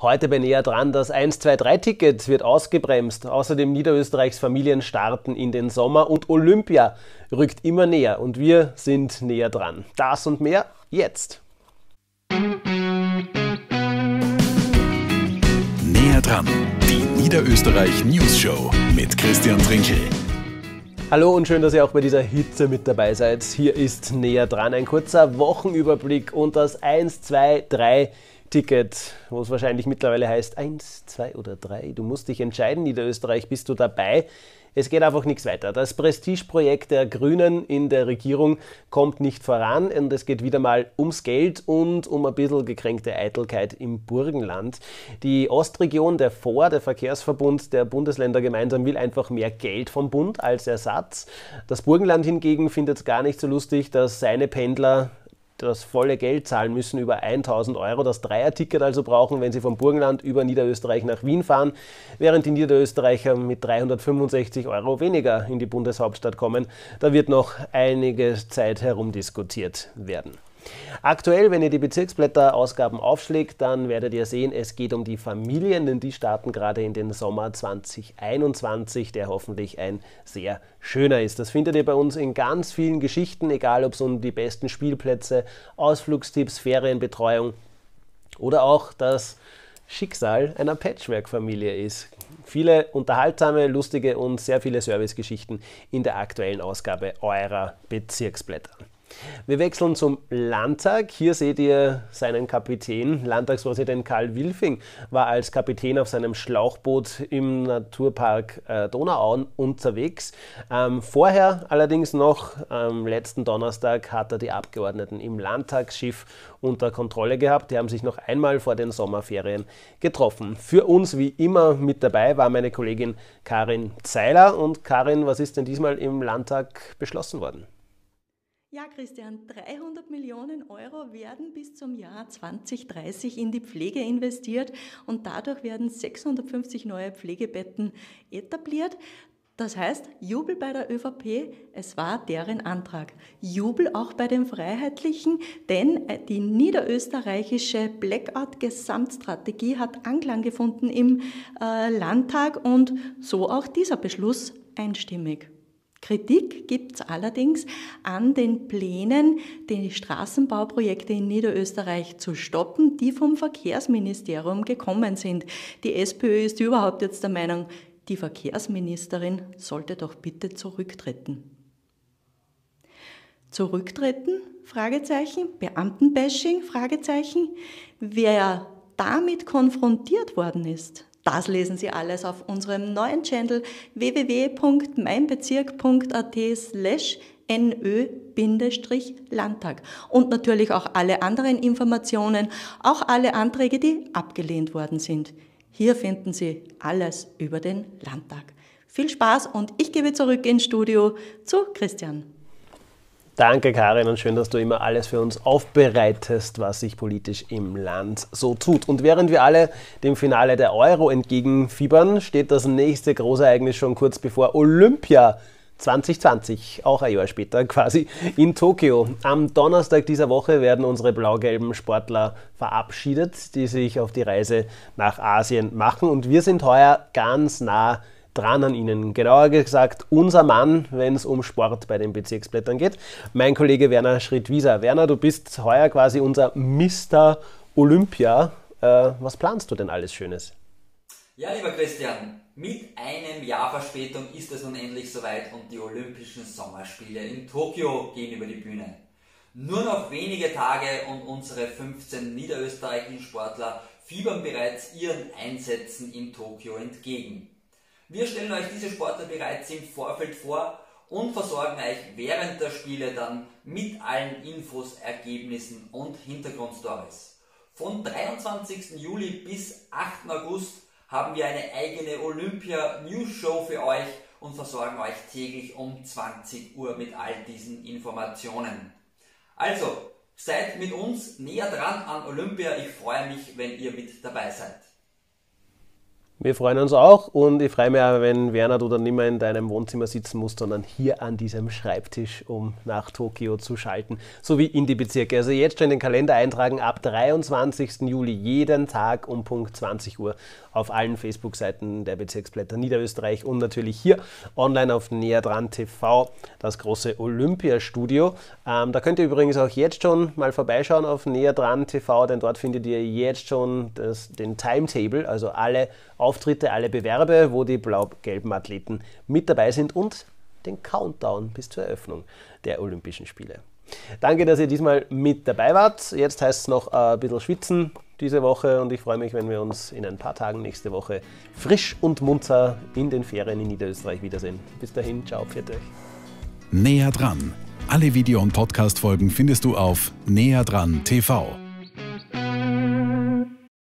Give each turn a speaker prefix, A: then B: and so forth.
A: Heute bei näher dran, das 1-2-3-Ticket wird ausgebremst. Außerdem Niederösterreichs Familien starten in den Sommer und Olympia rückt immer näher und wir sind näher dran. Das und mehr jetzt.
B: Näher dran, die Niederösterreich News Show mit Christian Trinkel.
A: Hallo und schön, dass ihr auch bei dieser Hitze mit dabei seid. Hier ist näher dran ein kurzer Wochenüberblick und das 1, 2, 3 Ticket, wo es wahrscheinlich mittlerweile heißt 1, 2 oder 3. Du musst dich entscheiden, Niederösterreich, bist du dabei? Es geht einfach nichts weiter. Das Prestigeprojekt der Grünen in der Regierung kommt nicht voran und es geht wieder mal ums Geld und um ein bisschen gekränkte Eitelkeit im Burgenland. Die Ostregion, der VOR, der Verkehrsverbund der Bundesländer gemeinsam, will einfach mehr Geld vom Bund als Ersatz. Das Burgenland hingegen findet es gar nicht so lustig, dass seine Pendler das volle Geld zahlen müssen über 1000 Euro, das Dreierticket also brauchen, wenn sie vom Burgenland über Niederösterreich nach Wien fahren, während die Niederösterreicher mit 365 Euro weniger in die Bundeshauptstadt kommen. Da wird noch einige Zeit herumdiskutiert werden. Aktuell, wenn ihr die Bezirksblätter-Ausgaben aufschlägt, dann werdet ihr sehen, es geht um die Familien, denn die starten gerade in den Sommer 2021, der hoffentlich ein sehr schöner ist. Das findet ihr bei uns in ganz vielen Geschichten, egal ob es um die besten Spielplätze, Ausflugstipps, Ferienbetreuung oder auch das Schicksal einer Patchwork-Familie ist. Viele unterhaltsame, lustige und sehr viele Servicegeschichten in der aktuellen Ausgabe eurer Bezirksblätter. Wir wechseln zum Landtag. Hier seht ihr seinen Kapitän. Landtagspräsident Karl Wilfing war als Kapitän auf seinem Schlauchboot im Naturpark äh, Donauauen unterwegs. Ähm, vorher allerdings noch, am letzten Donnerstag, hat er die Abgeordneten im Landtagsschiff unter Kontrolle gehabt. Die haben sich noch einmal vor den Sommerferien getroffen. Für uns wie immer mit dabei war meine Kollegin Karin Zeiler. Und Karin, was ist denn diesmal im Landtag beschlossen worden?
C: Ja, Christian, 300 Millionen Euro werden bis zum Jahr 2030 in die Pflege investiert und dadurch werden 650 neue Pflegebetten etabliert. Das heißt, Jubel bei der ÖVP, es war deren Antrag. Jubel auch bei den Freiheitlichen, denn äh, die niederösterreichische Blackout-Gesamtstrategie hat Anklang gefunden im äh, Landtag und so auch dieser Beschluss einstimmig. Kritik gibt es allerdings an den Plänen, die Straßenbauprojekte in Niederösterreich zu stoppen, die vom Verkehrsministerium gekommen sind. Die SPÖ ist überhaupt jetzt der Meinung, die Verkehrsministerin sollte doch bitte zurücktreten. Zurücktreten? Fragezeichen. Beamtenbashing? Fragezeichen. Wer damit konfrontiert worden ist, das lesen Sie alles auf unserem neuen Channel www.meinbezirk.at slash NÖ-Landtag. Und natürlich auch alle anderen Informationen, auch alle Anträge, die abgelehnt worden sind. Hier finden Sie alles über den Landtag. Viel Spaß und ich gebe zurück ins Studio zu Christian.
A: Danke, Karin, und schön, dass du immer alles für uns aufbereitest, was sich politisch im Land so tut. Und während wir alle dem Finale der Euro entgegenfiebern, steht das nächste Großereignis schon kurz bevor Olympia 2020, auch ein Jahr später quasi, in Tokio. Am Donnerstag dieser Woche werden unsere blau-gelben Sportler verabschiedet, die sich auf die Reise nach Asien machen. Und wir sind heuer ganz nah dran an Ihnen. Genauer gesagt, unser Mann, wenn es um Sport bei den Bezirksblättern geht. Mein Kollege Werner Schritt-Wieser. Werner, du bist heuer quasi unser Mr. Olympia. Äh, was planst du denn alles Schönes?
D: Ja, lieber Christian, mit einem Jahr Verspätung ist es nun endlich soweit und die Olympischen Sommerspiele in Tokio gehen über die Bühne. Nur noch wenige Tage und unsere 15 niederösterreichischen Sportler fiebern bereits ihren Einsätzen in Tokio entgegen. Wir stellen euch diese Sportler bereits im Vorfeld vor und versorgen euch während der Spiele dann mit allen Infos, Ergebnissen und Hintergrundstories. Von 23. Juli bis 8. August haben wir eine eigene Olympia News Show für euch und versorgen euch täglich um 20 Uhr mit all diesen Informationen. Also, seid mit uns näher dran an Olympia. Ich freue mich, wenn ihr mit dabei seid.
A: Wir freuen uns auch und ich freue mich auch, wenn Werner du dann nicht mehr in deinem Wohnzimmer sitzen musst, sondern hier an diesem Schreibtisch, um nach Tokio zu schalten, sowie in die Bezirke. Also jetzt schon in den Kalender eintragen, ab 23. Juli jeden Tag um Punkt 20 Uhr auf allen Facebook-Seiten der Bezirksblätter Niederösterreich und natürlich hier online auf Näher TV, das große Olympiastudio. Ähm, da könnt ihr übrigens auch jetzt schon mal vorbeischauen auf Näher TV, denn dort findet ihr jetzt schon das, den Timetable, also alle Auftritte, alle Bewerbe, wo die blau-gelben Athleten mit dabei sind und den Countdown bis zur Eröffnung der Olympischen Spiele. Danke, dass ihr diesmal mit dabei wart. Jetzt heißt es noch ein bisschen schwitzen diese Woche und ich freue mich, wenn wir uns in ein paar Tagen nächste Woche frisch und munter in den Ferien in Niederösterreich wiedersehen. Bis dahin, ciao, pfiat euch.
B: Näher dran. Alle Video- und Podcast-Folgen findest du auf näherdran TV.